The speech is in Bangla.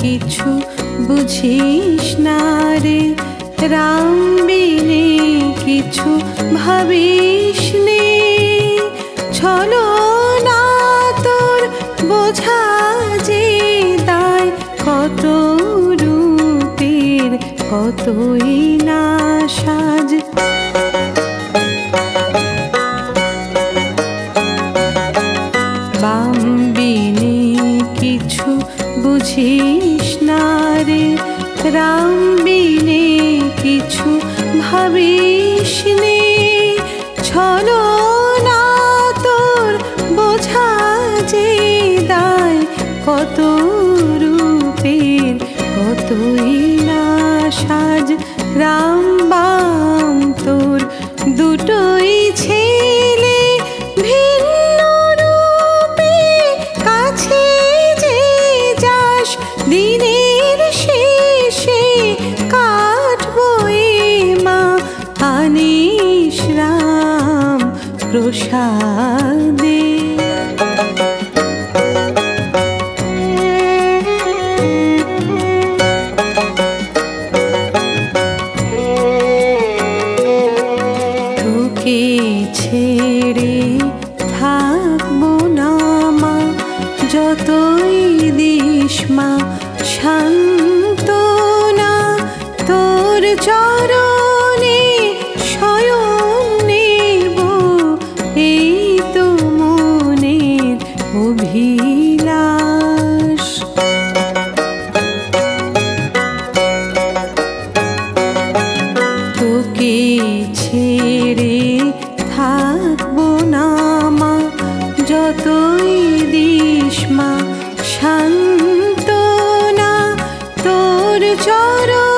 কিছু বুঝিস না রে। রাম বিনে কিছু ভাবিস নে। ছলো না তোর বোঝা যে দায় কত রূপের, কতই না সাজ। বাম বিনে কিছু বুঝিস রাম বিনে কিছু ভাবিস নে ছলো না তোর বোঝা যে দায় কত রূপের, কতই না সাজ রাম প্রসাদে না মা যতই শান্ত না তোর চরণে তোকে ছেড়ে থাকব না মা। যতই দিস মা শান্ত না তোর চরণে